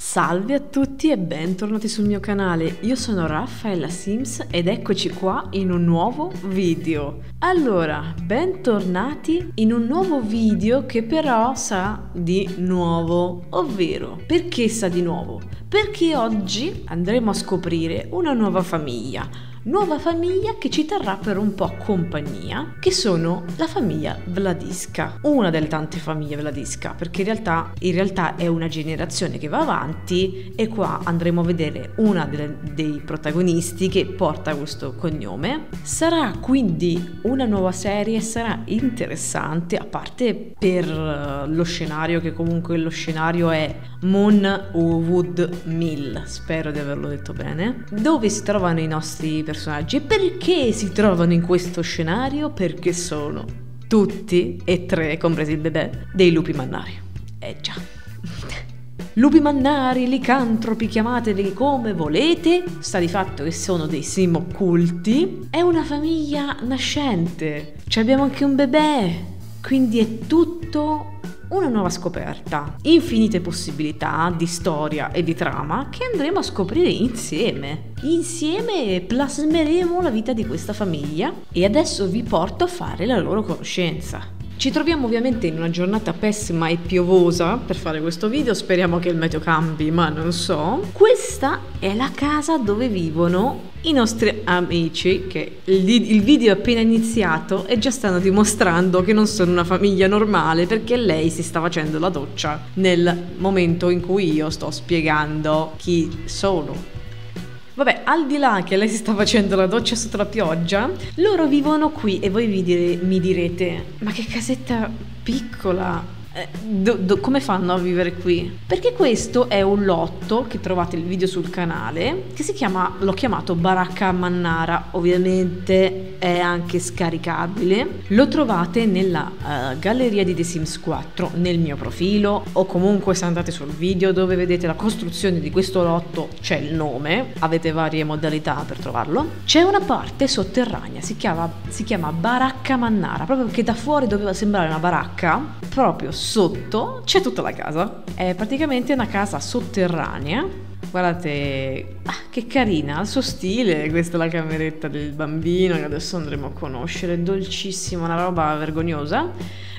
Salve a tutti e bentornati sul mio canale, io sono Raffaella Sims ed eccoci qua in un nuovo video. Allora, bentornati in un nuovo video che però sa di nuovo, ovvero perché sa di nuovo? Perché oggi andremo a scoprire una nuova famiglia, nuova famiglia che ci terrà per un po' compagnia, che sono la famiglia Vladisca. Una delle tante famiglie Vladisca, perché in realtà, in realtà è una generazione che va avanti e qua andremo a vedere una delle, dei protagonisti che porta questo cognome. Sarà quindi una nuova serie, sarà interessante, a parte per eh, lo scenario, che comunque lo scenario è Moon Wood Mill, spero di averlo detto bene, dove si trovano i nostri personaggi e perché si trovano in questo scenario? Perché sono tutti e tre, compresi il bebè, dei lupi mannari. Eh già. Lupi mannari, licantropi, chiamateli come volete, sta di fatto che sono dei sim occulti, è una famiglia nascente, ci abbiamo anche un bebè, quindi è tutto una nuova scoperta, infinite possibilità di storia e di trama che andremo a scoprire insieme. Insieme plasmeremo la vita di questa famiglia e adesso vi porto a fare la loro conoscenza. Ci troviamo ovviamente in una giornata pessima e piovosa per fare questo video, speriamo che il meteo cambi, ma non so. Questa è la casa dove vivono i nostri amici, che il video è appena iniziato e già stanno dimostrando che non sono una famiglia normale perché lei si sta facendo la doccia nel momento in cui io sto spiegando chi sono. Vabbè, al di là che lei si sta facendo la doccia sotto la pioggia, loro vivono qui e voi dire, mi direte, ma che casetta piccola, do, do, come fanno a vivere qui? Perché questo è un lotto che trovate il video sul canale che si chiama, l'ho chiamato Baracca Mannara, ovviamente è anche scaricabile. Lo trovate nella uh, galleria di The Sims 4 nel mio profilo o comunque se andate sul video dove vedete la costruzione di questo lotto c'è il nome, avete varie modalità per trovarlo. C'è una parte sotterranea, si chiama, si chiama Baracca Mannara, proprio perché da fuori doveva sembrare una baracca, proprio sotto c'è tutta la casa. È praticamente una casa sotterranea. Guardate, ah, che carina, al suo stile, questa è la cameretta del bambino che adesso andremo a conoscere, dolcissima, una roba vergognosa.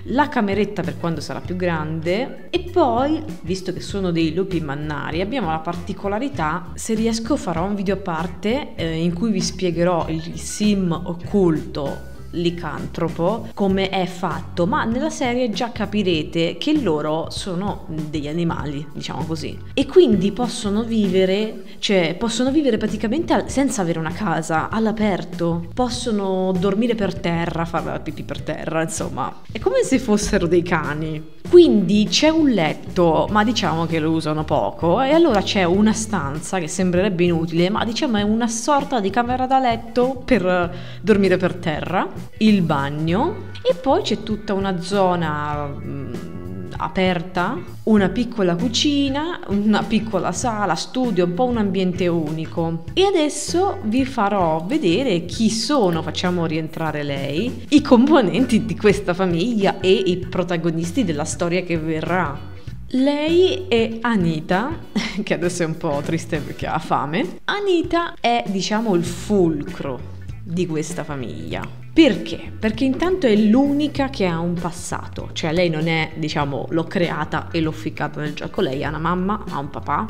La cameretta per quando sarà più grande e poi, visto che sono dei lupi mannari, abbiamo la particolarità, se riesco farò un video a parte eh, in cui vi spiegherò il sim occulto licantropo come è fatto, ma nella serie già capirete che loro sono degli animali, diciamo così. E quindi possono vivere, cioè possono vivere praticamente senza avere una casa, all'aperto, possono dormire per terra, fare la pipì per terra, insomma. È come se fossero dei cani. Quindi c'è un letto, ma diciamo che lo usano poco, e allora c'è una stanza che sembrerebbe inutile, ma diciamo è una sorta di camera da letto per dormire per terra, il bagno e poi c'è tutta una zona mh, aperta, una piccola cucina, una piccola sala, studio, un po' un ambiente unico. E adesso vi farò vedere chi sono, facciamo rientrare lei, i componenti di questa famiglia e i protagonisti della storia che verrà. Lei è Anita, che adesso è un po' triste perché ha fame. Anita è, diciamo, il fulcro di questa famiglia. Perché? Perché intanto è l'unica che ha un passato, cioè lei non è, diciamo, l'ho creata e l'ho ficcata nel gioco, lei ha una mamma, ha un papà,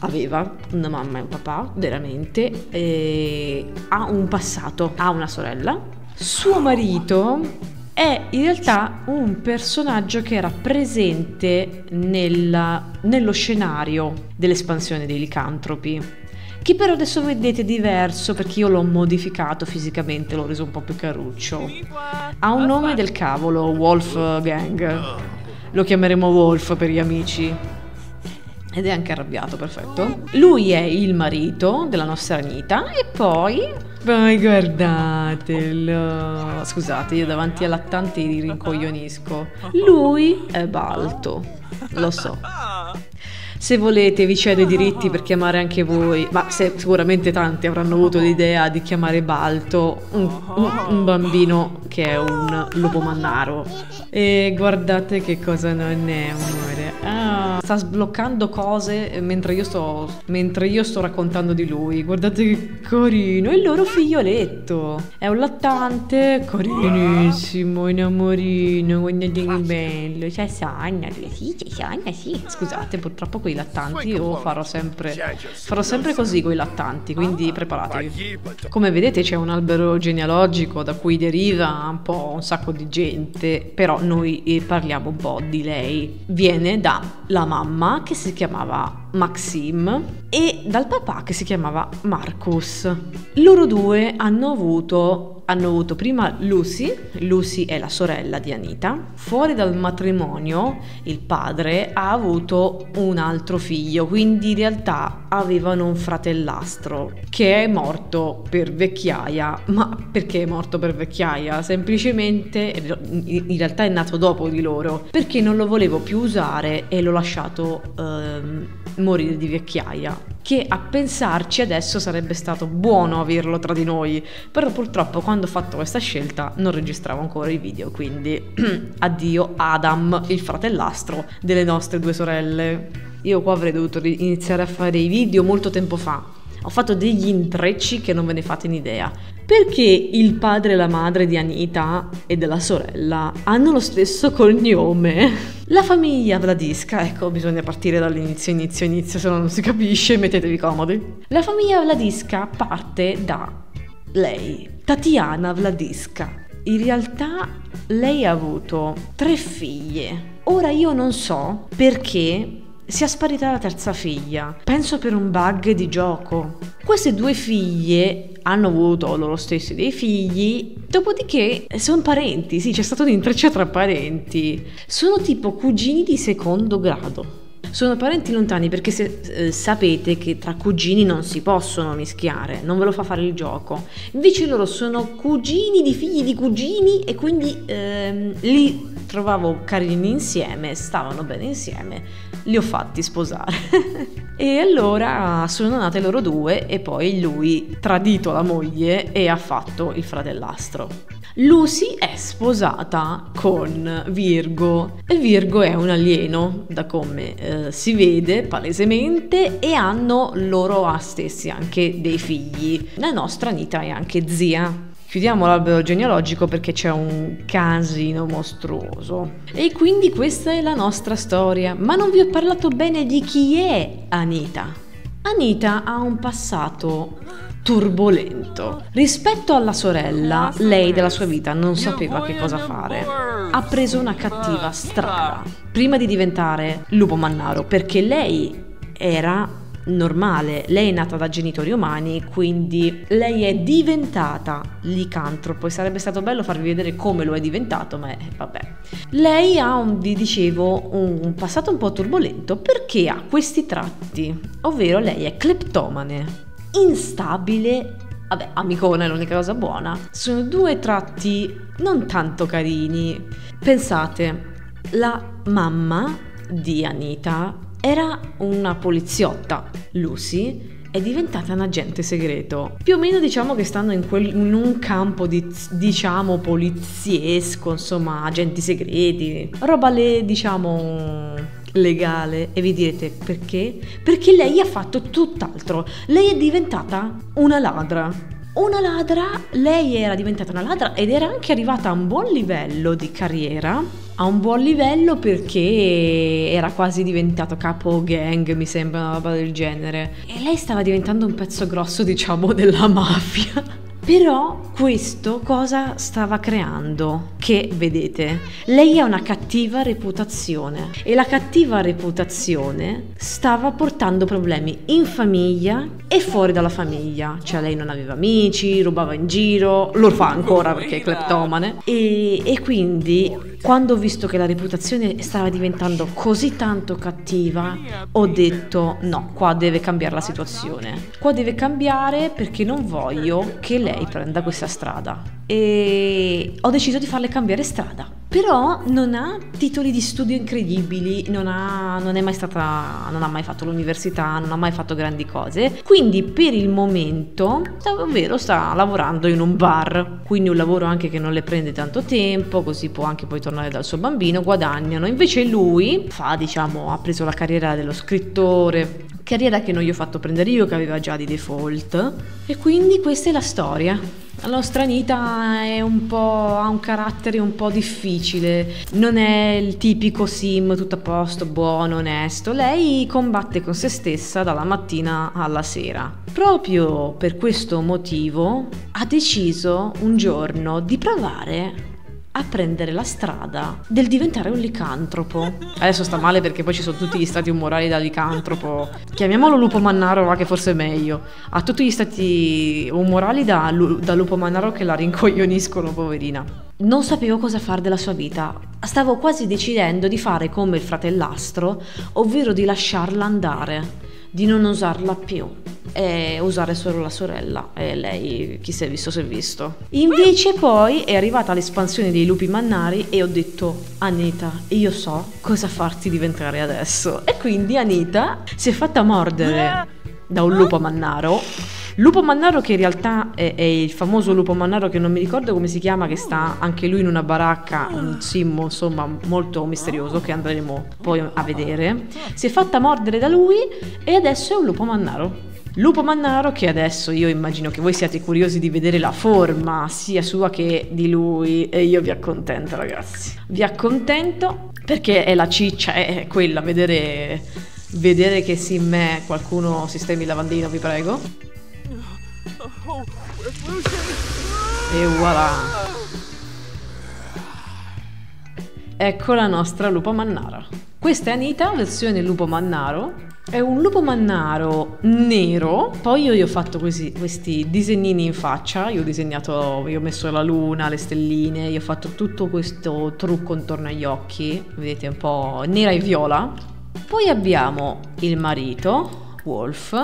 aveva una mamma e un papà, veramente, e ha un passato, ha una sorella. Suo marito è in realtà un personaggio che era presente nella, nello scenario dell'espansione dei licantropi che però adesso vedete diverso perché io l'ho modificato fisicamente, l'ho reso un po' più caruccio. Ha un nome del cavolo, Wolf Gang. Lo chiameremo Wolf per gli amici. Ed è anche arrabbiato, perfetto. Lui è il marito della nostra Anita e poi... Poi guardatelo. Scusate, io davanti ai lattanti li rincoglionisco. Lui è Balto. Lo so. Se volete vi cedo i diritti per chiamare anche voi, ma se, sicuramente tanti avranno avuto l'idea di chiamare Balto un, un, un bambino che è un lupo mannaro. E guardate che cosa non è, amore. Ah, sta sbloccando cose mentre io sto, mentre io sto raccontando di lui. Guardate che carino, il loro figlioletto. È un lattante, carinissimo, innamorino, guardate che bello. C'è Sogna, sì, c'è Sogna, sì. Scusate, purtroppo con i lattanti io farò sempre, farò sempre così con i lattanti, quindi preparatevi. Come vedete c'è un albero genealogico da cui deriva un po' un sacco di gente, però noi eh, parliamo un po' di lei. Viene dalla mamma che si chiamava Maxim e dal papà che si chiamava Marcus. Loro due hanno avuto hanno avuto prima Lucy, Lucy è la sorella di Anita. Fuori dal matrimonio il padre ha avuto un altro figlio, quindi in realtà avevano un fratellastro che è morto per vecchiaia. Ma perché è morto per vecchiaia? Semplicemente, in realtà è nato dopo di loro, perché non lo volevo più usare e l'ho lasciato ehm, morire di vecchiaia che a pensarci adesso sarebbe stato buono averlo tra di noi, però purtroppo quando ho fatto questa scelta non registravo ancora i video, quindi addio Adam, il fratellastro delle nostre due sorelle. Io qua avrei dovuto iniziare a fare i video molto tempo fa, ho fatto degli intrecci che non ve ne fate un'idea. Perché il padre e la madre di Anita e della sorella hanno lo stesso cognome? La famiglia Vladisca, ecco, bisogna partire dall'inizio, inizio, inizio, se no non si capisce, mettetevi comodi. La famiglia Vladisca parte da lei, Tatiana Vladisca. In realtà lei ha avuto tre figlie. Ora io non so perché sia sparita la terza figlia. Penso per un bug di gioco. Queste due figlie hanno avuto loro stessi dei figli, dopodiché sono parenti, sì, c'è stato un intreccio tra parenti. Sono tipo cugini di secondo grado. Sono parenti lontani perché se, eh, sapete che tra cugini non si possono mischiare, non ve lo fa fare il gioco. Invece loro sono cugini di figli di cugini e quindi ehm, li trovavo carini insieme, stavano bene insieme, li ho fatti sposare. e allora sono nate loro due e poi lui tradito la moglie e ha fatto il fratellastro. Lucy è sposata con Virgo e Virgo è un alieno, da come eh, si vede palesemente, e hanno loro stessi anche dei figli. La nostra Anita è anche zia. Chiudiamo l'albero genealogico perché c'è un casino mostruoso. E quindi questa è la nostra storia. Ma non vi ho parlato bene di chi è Anita. Anita ha un passato turbolento. Rispetto alla sorella, lei della sua vita non sapeva che cosa fare. Ha preso una cattiva strada. Prima di diventare lupo mannaro, perché lei era normale, lei è nata da genitori umani, quindi lei è diventata licantropo e sarebbe stato bello farvi vedere come lo è diventato, ma eh, vabbè. Lei ha, un, vi dicevo, un passato un po' turbolento perché ha questi tratti, ovvero lei è cleptomane instabile, vabbè, amicona è l'unica cosa buona. Sono due tratti non tanto carini. Pensate, la mamma di Anita era una poliziotta, Lucy, è diventata un agente segreto. Più o meno diciamo che stanno in, quel, in un campo di, diciamo, poliziesco, insomma, agenti segreti, roba le, diciamo, legale e vi direte perché? Perché lei ha fatto tutt'altro. Lei è diventata una ladra. Una ladra, lei era diventata una ladra ed era anche arrivata a un buon livello di carriera. A un buon livello perché era quasi diventato capo gang, mi sembra una roba del genere. E lei stava diventando un pezzo grosso, diciamo, della mafia. Però questo cosa stava creando? Che vedete, lei ha una cattiva reputazione e la cattiva reputazione stava portando problemi in famiglia e fuori dalla famiglia. Cioè lei non aveva amici, rubava in giro, lo fa ancora perché è cleptomane e, e quindi quando ho visto che la reputazione stava diventando così tanto cattiva, ho detto no, qua deve cambiare la situazione. Qua deve cambiare perché non voglio che lei prenda questa strada. E ho deciso di farle cambiare strada. Però non ha titoli di studio incredibili, non ha, non mai stata, non ha mai fatto l'università, non ha mai fatto grandi cose, quindi per il momento, ovvero sta lavorando in un bar, quindi un lavoro anche che non le prende tanto tempo, così può anche poi tornare dal suo bambino, guadagnano, invece lui fa, diciamo, ha preso la carriera dello scrittore, carriera che non gli ho fatto prendere io, che aveva già di default, e quindi questa è la storia. La nostra Anita è un po', ha un carattere un po' difficile, non è il tipico sim tutto a posto, buono, onesto, lei combatte con se stessa dalla mattina alla sera. Proprio per questo motivo ha deciso un giorno di provare a prendere la strada del diventare un licantropo. Adesso sta male perché poi ci sono tutti gli stati umorali da licantropo. Chiamiamolo lupo mannaro, va che forse è meglio. Ha tutti gli stati umorali da, da lupo mannaro che la rincoglioniscono, poverina. Non sapevo cosa fare della sua vita. Stavo quasi decidendo di fare come il fratellastro, ovvero di lasciarla andare, di non usarla più e usare solo la sorella e lei chi si è visto si è visto. Invece poi è arrivata l'espansione dei lupi mannari e ho detto Anita io so cosa farti diventare adesso. E quindi Anita si è fatta mordere da un lupo mannaro Lupo Mannaro che in realtà è, è, il famoso Lupo Mannaro che non mi ricordo come si chiama, che sta anche lui in una baracca, un simmo insomma molto misterioso che andremo poi a vedere. Si è fatta mordere da lui e adesso è un Lupo Mannaro. Lupo Mannaro che adesso io immagino che voi siate curiosi di vedere la forma sia sua che di lui e io vi accontento ragazzi. Vi accontento perché è la ciccia, è quella, vedere, vedere che sì in me qualcuno sistemi il lavandino vi prego. E voilà. Ecco la nostra lupo mannara. Questa è Anita, versione lupo mannaro è un lupo mannaro nero, poi io gli ho fatto questi, questi disegnini in faccia, io ho disegnato, io ho messo la luna, le stelline, io ho fatto tutto questo trucco intorno agli occhi, vedete un po' nera e viola. Poi abbiamo il marito, Wolf,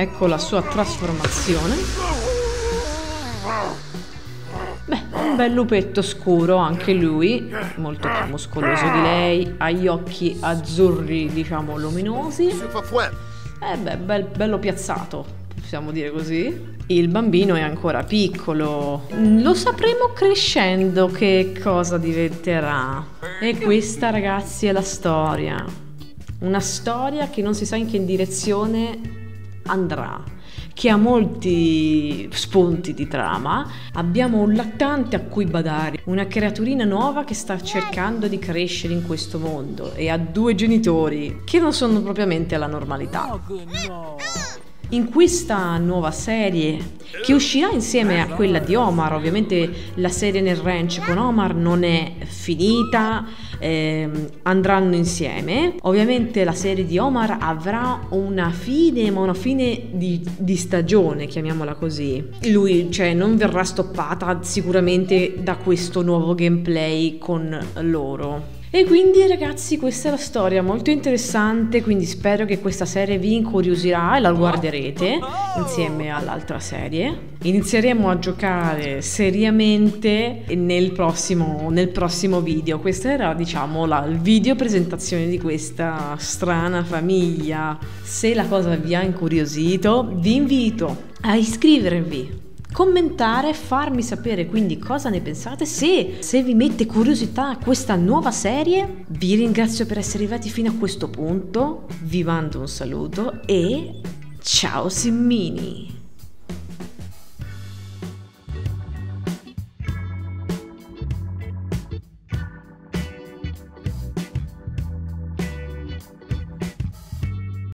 ecco la sua trasformazione. Beh, un bel lupetto scuro anche lui, molto più muscoloso di lei, ha gli occhi azzurri, diciamo, luminosi. Eh beh, bel, bello piazzato, possiamo dire così. Il bambino è ancora piccolo, lo sapremo crescendo che cosa diventerà. E questa, ragazzi, è la storia. Una storia che non si sa in che direzione andrà che ha molti spunti di trama. Abbiamo un lattante a cui badare, una creaturina nuova che sta cercando di crescere in questo mondo e ha due genitori che non sono propriamente alla normalità. In questa nuova serie che uscirà insieme a quella di Omar, ovviamente la serie nel ranch con Omar non è finita, ehm, andranno insieme. Ovviamente la serie di Omar avrà una fine, ma una fine di, di stagione, chiamiamola così. Lui cioè, non verrà stoppata sicuramente da questo nuovo gameplay con loro. E quindi ragazzi questa è la storia molto interessante, quindi spero che questa serie vi incuriosirà e la guarderete insieme all'altra serie. Inizieremo a giocare seriamente nel prossimo, nel prossimo video. Questo era diciamo la, il video presentazione di questa strana famiglia. Se la cosa vi ha incuriosito vi invito a iscrivervi commentare, farmi sapere quindi cosa ne pensate, se, se vi mette curiosità questa nuova serie. Vi ringrazio per essere arrivati fino a questo punto, vi mando un saluto e ciao Simmini!